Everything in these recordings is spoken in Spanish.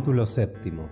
Capítulo séptimo.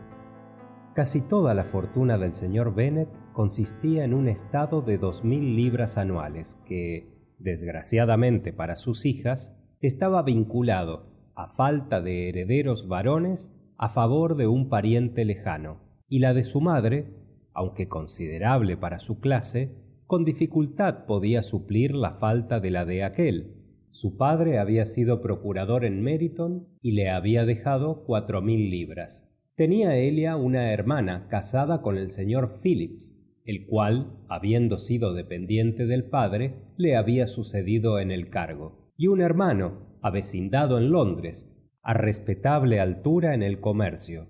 Casi toda la fortuna del señor Bennet consistía en un estado de dos mil libras anuales que, desgraciadamente para sus hijas, estaba vinculado, a falta de herederos varones, a favor de un pariente lejano, y la de su madre, aunque considerable para su clase, con dificultad podía suplir la falta de la de aquel, su padre había sido procurador en Meriton y le había dejado cuatro mil libras. Tenía Elia una hermana casada con el señor Phillips, el cual, habiendo sido dependiente del padre, le había sucedido en el cargo, y un hermano, avecindado en Londres, a respetable altura en el comercio.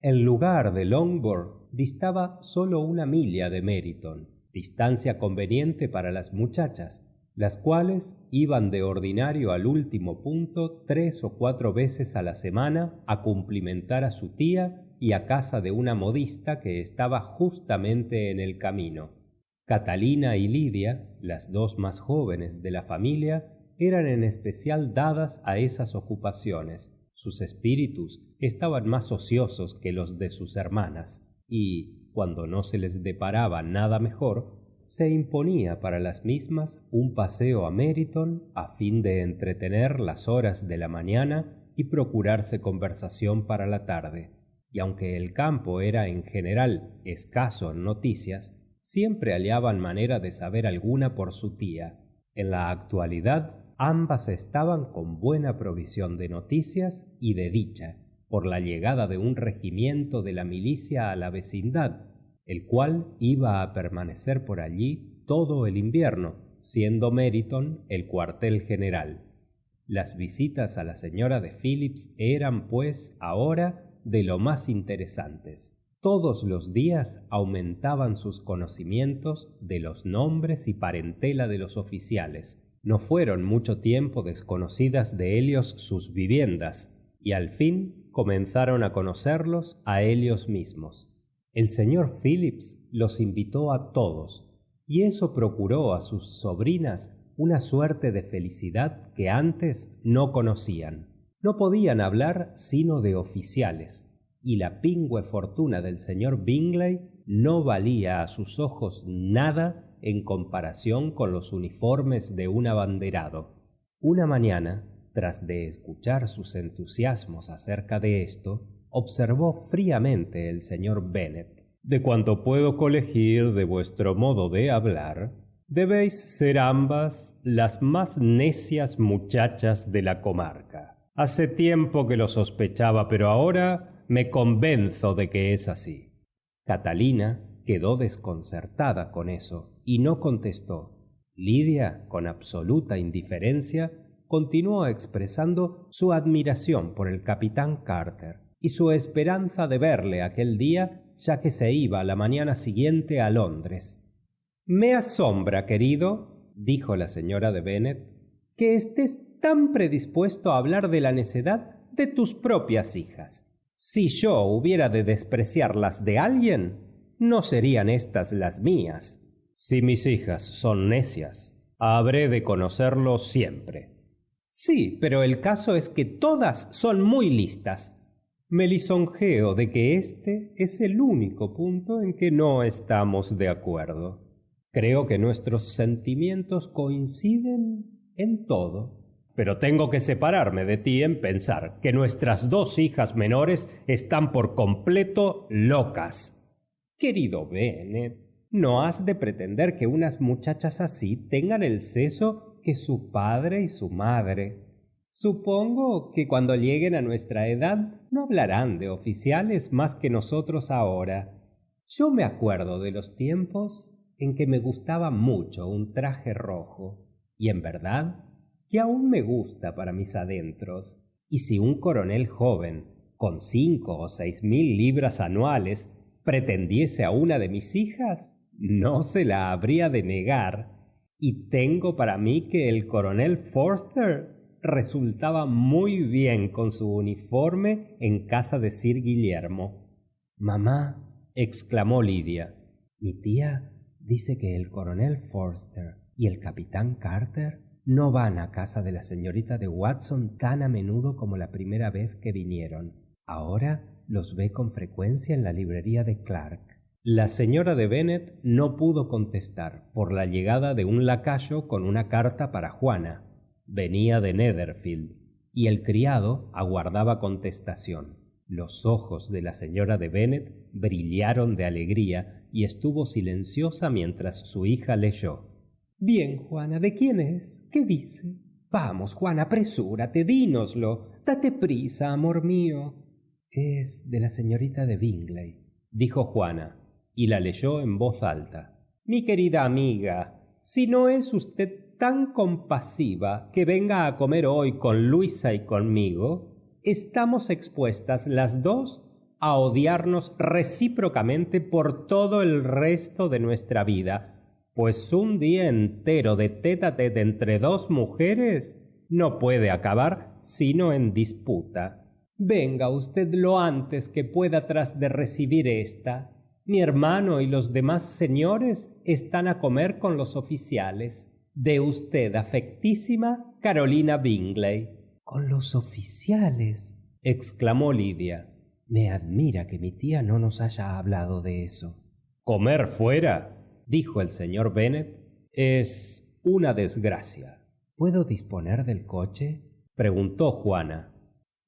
El lugar de Longbourn distaba solo una milla de Meriton, distancia conveniente para las muchachas, las cuales iban de ordinario al último punto tres o cuatro veces a la semana a cumplimentar a su tía y a casa de una modista que estaba justamente en el camino. Catalina y Lidia, las dos más jóvenes de la familia, eran en especial dadas a esas ocupaciones. Sus espíritus estaban más ociosos que los de sus hermanas, y, cuando no se les deparaba nada mejor, se imponía para las mismas un paseo a Meriton a fin de entretener las horas de la mañana y procurarse conversación para la tarde. Y aunque el campo era en general escaso en noticias, siempre hallaban manera de saber alguna por su tía. En la actualidad ambas estaban con buena provisión de noticias y de dicha, por la llegada de un regimiento de la milicia a la vecindad, el cual iba a permanecer por allí todo el invierno, siendo Meriton el cuartel general. Las visitas a la señora de Phillips eran, pues, ahora de lo más interesantes. Todos los días aumentaban sus conocimientos de los nombres y parentela de los oficiales. No fueron mucho tiempo desconocidas de ellos sus viviendas, y al fin comenzaron a conocerlos a ellos mismos. El señor Phillips los invitó a todos, y eso procuró a sus sobrinas una suerte de felicidad que antes no conocían. No podían hablar sino de oficiales, y la pingüe fortuna del señor Bingley no valía a sus ojos nada en comparación con los uniformes de un abanderado. Una mañana, tras de escuchar sus entusiasmos acerca de esto, observó fríamente el señor Bennet. De cuanto puedo colegir de vuestro modo de hablar, debéis ser ambas las más necias muchachas de la comarca. Hace tiempo que lo sospechaba, pero ahora me convenzo de que es así. Catalina quedó desconcertada con eso y no contestó. Lidia, con absoluta indiferencia, continuó expresando su admiración por el capitán Carter y su esperanza de verle aquel día ya que se iba la mañana siguiente a Londres. Me asombra, querido, dijo la señora de Bennet, que estés tan predispuesto a hablar de la necedad de tus propias hijas. Si yo hubiera de despreciarlas de alguien, no serían estas las mías. Si mis hijas son necias, habré de conocerlo siempre. Sí, pero el caso es que todas son muy listas me lisonjeo de que este es el único punto en que no estamos de acuerdo. Creo que nuestros sentimientos coinciden en todo. Pero tengo que separarme de ti en pensar que nuestras dos hijas menores están por completo locas. Querido Bennett, no has de pretender que unas muchachas así tengan el seso que su padre y su madre. Supongo que cuando lleguen a nuestra edad no hablarán de oficiales más que nosotros ahora. Yo me acuerdo de los tiempos en que me gustaba mucho un traje rojo, y en verdad que aún me gusta para mis adentros. Y si un coronel joven, con cinco o seis mil libras anuales, pretendiese a una de mis hijas, no se la habría de negar. Y tengo para mí que el coronel Forster resultaba muy bien con su uniforme en casa de sir Guillermo. Mamá, exclamó Lidia, mi tía dice que el coronel Forster y el capitán Carter no van a casa de la señorita de Watson tan a menudo como la primera vez que vinieron. Ahora los ve con frecuencia en la librería de Clark. La señora de Bennet no pudo contestar por la llegada de un lacayo con una carta para Juana. Venía de Netherfield y el criado aguardaba contestación. Los ojos de la señora de Bennet brillaron de alegría y estuvo silenciosa mientras su hija leyó. Bien, Juana, ¿de quién es? ¿Qué dice? Vamos, Juana, apresúrate, dínoslo. Date prisa, amor mío. Es de la señorita de Bingley, dijo Juana, y la leyó en voz alta. Mi querida amiga, si no es usted tan compasiva que venga a comer hoy con Luisa y conmigo, estamos expuestas las dos a odiarnos recíprocamente por todo el resto de nuestra vida, pues un día entero de tete a entre dos mujeres no puede acabar sino en disputa. Venga usted lo antes que pueda tras de recibir esta. Mi hermano y los demás señores están a comer con los oficiales. De usted afectísima Carolina Bingley. Con los oficiales. exclamó Lidia. Me admira que mi tía no nos haya hablado de eso. ¿Comer fuera? dijo el señor Bennet, es una desgracia. ¿Puedo disponer del coche? preguntó Juana.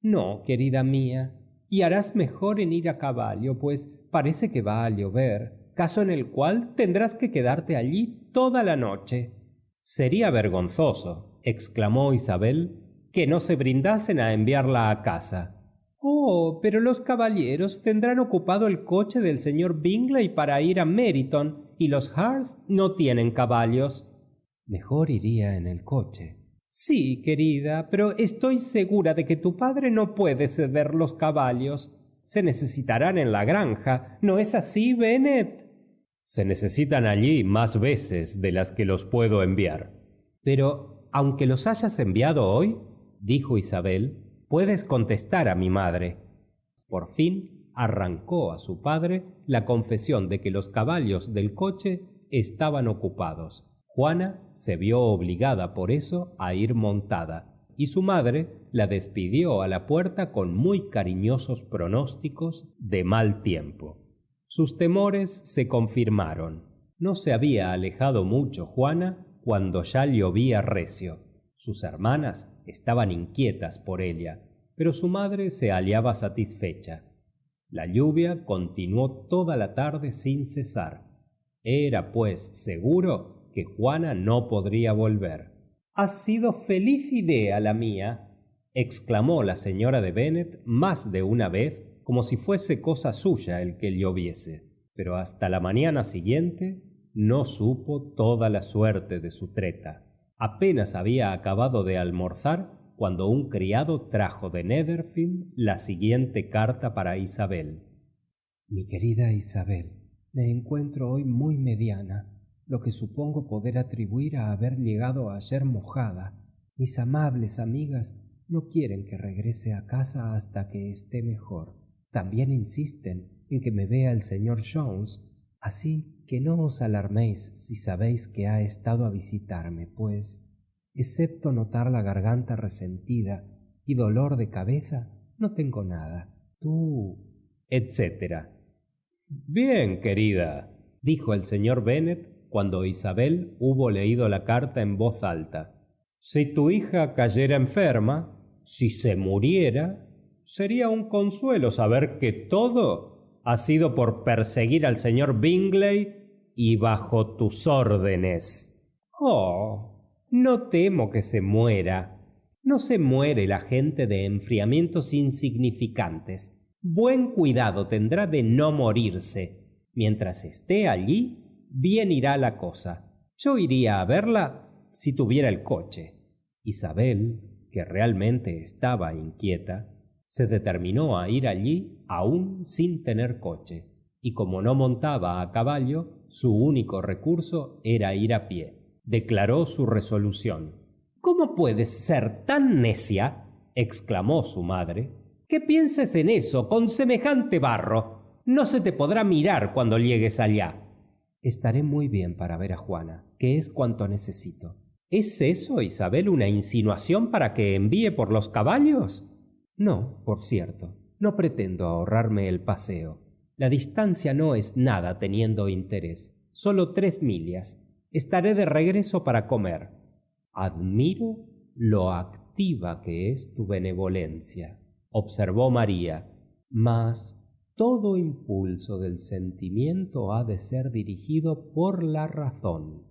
No, querida mía, y harás mejor en ir a caballo, pues parece que va a llover, caso en el cual tendrás que quedarte allí toda la noche. Sería vergonzoso, exclamó Isabel, que no se brindasen a enviarla a casa. Oh, pero los caballeros tendrán ocupado el coche del señor Bingley para ir a Meriton y los Hars no tienen caballos. Mejor iría en el coche. Sí, querida, pero estoy segura de que tu padre no puede ceder los caballos. Se necesitarán en la granja. ¿No es así, Bennet? Se necesitan allí más veces de las que los puedo enviar. Pero, aunque los hayas enviado hoy, dijo Isabel, puedes contestar a mi madre. Por fin arrancó a su padre la confesión de que los caballos del coche estaban ocupados. Juana se vio obligada por eso a ir montada, y su madre la despidió a la puerta con muy cariñosos pronósticos de mal tiempo. Sus temores se confirmaron. No se había alejado mucho Juana cuando ya llovía recio. Sus hermanas estaban inquietas por ella, pero su madre se hallaba satisfecha. La lluvia continuó toda la tarde sin cesar. Era, pues, seguro que Juana no podría volver. Ha sido feliz idea la mía, exclamó la señora de Bennet más de una vez, como si fuese cosa suya el que lloviese. Pero hasta la mañana siguiente no supo toda la suerte de su treta. Apenas había acabado de almorzar cuando un criado trajo de Netherfield la siguiente carta para Isabel. Mi querida Isabel, me encuentro hoy muy mediana, lo que supongo poder atribuir a haber llegado ayer mojada. Mis amables amigas no quieren que regrese a casa hasta que esté mejor. También insisten en que me vea el señor Jones, así que no os alarméis si sabéis que ha estado a visitarme, pues excepto notar la garganta resentida y dolor de cabeza, no tengo nada. Tú. etcétera. Bien, querida, dijo el señor Bennet cuando Isabel hubo leído la carta en voz alta. Si tu hija cayera enferma, si se muriera, sería un consuelo saber que todo ha sido por perseguir al señor Bingley y bajo tus órdenes. Oh, no temo que se muera. No se muere la gente de enfriamientos insignificantes. Buen cuidado tendrá de no morirse. Mientras esté allí, bien irá la cosa. Yo iría a verla si tuviera el coche. Isabel, que realmente estaba inquieta, se determinó a ir allí aún sin tener coche, y como no montaba a caballo, su único recurso era ir a pie declaró su resolución. ¿Cómo puedes ser tan necia? exclamó su madre. ¿Qué pienses en eso con semejante barro? No se te podrá mirar cuando llegues allá. Estaré muy bien para ver a Juana, que es cuanto necesito. ¿Es eso, Isabel, una insinuación para que envíe por los caballos? No, por cierto. No pretendo ahorrarme el paseo. La distancia no es nada teniendo interés. Solo tres millas. Estaré de regreso para comer. Admiro lo activa que es tu benevolencia, observó María, mas todo impulso del sentimiento ha de ser dirigido por la razón,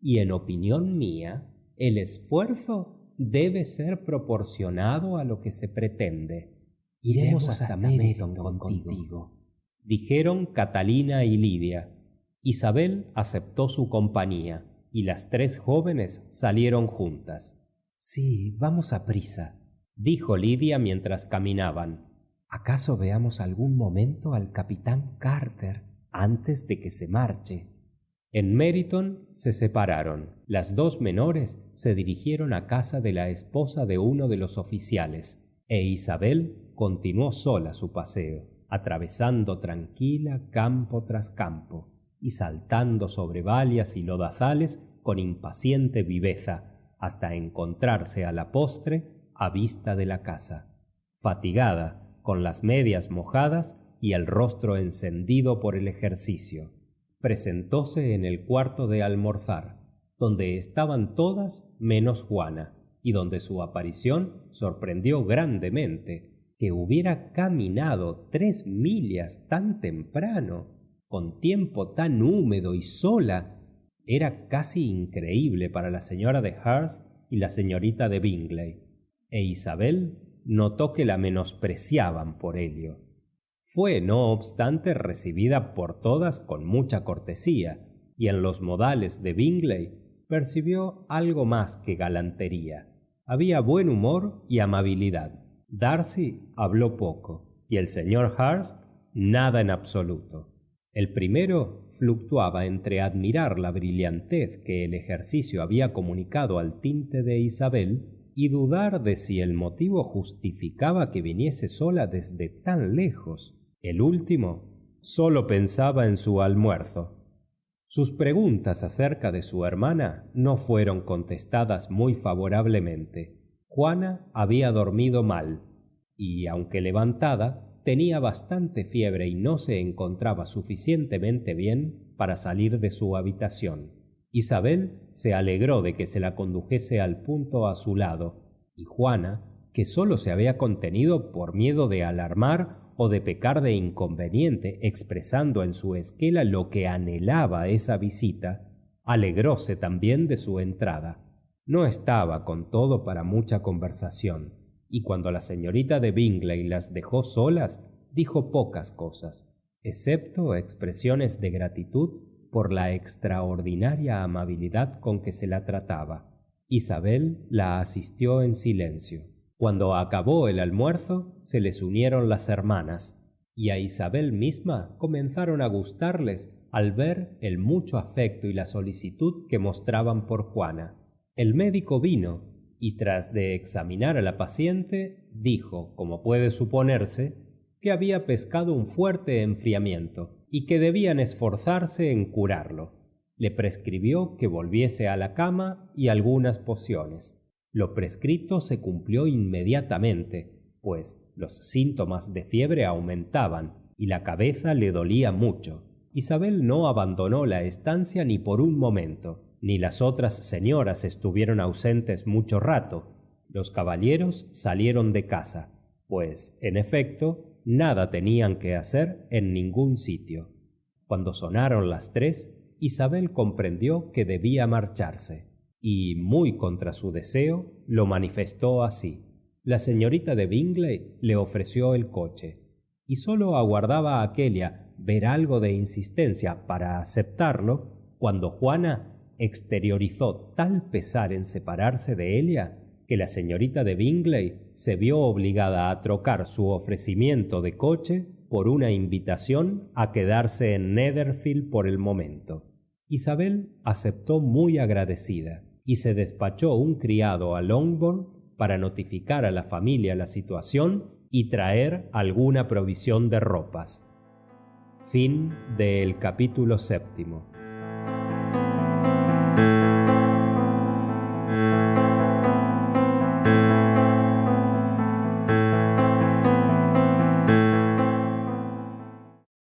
y en opinión mía, el esfuerzo debe ser proporcionado a lo que se pretende. Iremos hasta, Meriton contigo, dijeron Catalina y Lidia. Isabel aceptó su compañía y las tres jóvenes salieron juntas. Sí, vamos a prisa, dijo Lidia mientras caminaban. ¿Acaso veamos algún momento al capitán Carter antes de que se marche? En Meriton se separaron. Las dos menores se dirigieron a casa de la esposa de uno de los oficiales, e Isabel continuó sola su paseo, atravesando tranquila campo tras campo y saltando sobre vallas y lodazales con impaciente viveza, hasta encontrarse a la postre a vista de la casa. Fatigada, con las medias mojadas y el rostro encendido por el ejercicio, presentóse en el cuarto de almorzar, donde estaban todas menos Juana, y donde su aparición sorprendió grandemente que hubiera caminado tres millas tan temprano, con tiempo tan húmedo y sola, era casi increíble para la señora de Hurst y la señorita de Bingley, e Isabel notó que la menospreciaban por ello. Fue, no obstante, recibida por todas con mucha cortesía, y en los modales de Bingley percibió algo más que galantería. Había buen humor y amabilidad. Darcy habló poco, y el señor Hurst nada en absoluto. El primero fluctuaba entre admirar la brillantez que el ejercicio había comunicado al tinte de Isabel y dudar de si el motivo justificaba que viniese sola desde tan lejos. El último sólo pensaba en su almuerzo. Sus preguntas acerca de su hermana no fueron contestadas muy favorablemente. Juana había dormido mal, y aunque levantada, tenía bastante fiebre y no se encontraba suficientemente bien para salir de su habitación. Isabel se alegró de que se la condujese al punto a su lado, y Juana, que sólo se había contenido por miedo de alarmar o de pecar de inconveniente expresando en su esquela lo que anhelaba esa visita, alegróse también de su entrada. No estaba con todo para mucha conversación, y cuando la señorita de Bingley las dejó solas, dijo pocas cosas, excepto expresiones de gratitud por la extraordinaria amabilidad con que se la trataba. Isabel la asistió en silencio. Cuando acabó el almuerzo, se les unieron las hermanas, y a Isabel misma comenzaron a gustarles al ver el mucho afecto y la solicitud que mostraban por Juana. El médico vino, y tras de examinar a la paciente, dijo, como puede suponerse, que había pescado un fuerte enfriamiento, y que debían esforzarse en curarlo. Le prescribió que volviese a la cama y algunas pociones. Lo prescrito se cumplió inmediatamente, pues los síntomas de fiebre aumentaban y la cabeza le dolía mucho. Isabel no abandonó la estancia ni por un momento, ni las otras señoras estuvieron ausentes mucho rato. Los caballeros salieron de casa, pues, en efecto, nada tenían que hacer en ningún sitio. Cuando sonaron las tres, Isabel comprendió que debía marcharse, y, muy contra su deseo, lo manifestó así. La señorita de Bingley le ofreció el coche, y sólo aguardaba a Kelia ver algo de insistencia para aceptarlo, cuando Juana exteriorizó tal pesar en separarse de Elia que la señorita de Bingley se vio obligada a trocar su ofrecimiento de coche por una invitación a quedarse en Netherfield por el momento. Isabel aceptó muy agradecida y se despachó un criado a Longbourn para notificar a la familia la situación y traer alguna provisión de ropas. Fin del capítulo séptimo.